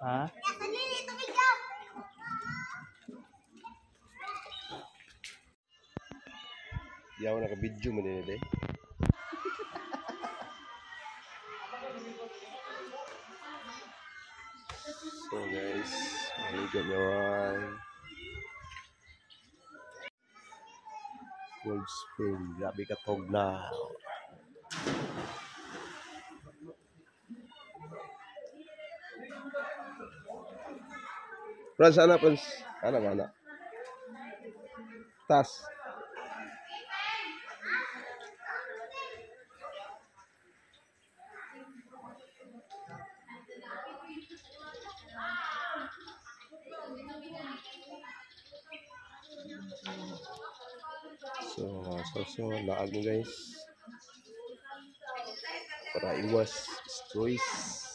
Ha? Di ako naka-video mo din eh. So guys, maligo naman. Gold Spring, grabe ka na. Frans, ana, Frans. Ana, ana. Tas. So, so, so, laag mo guys. Para iwas stress.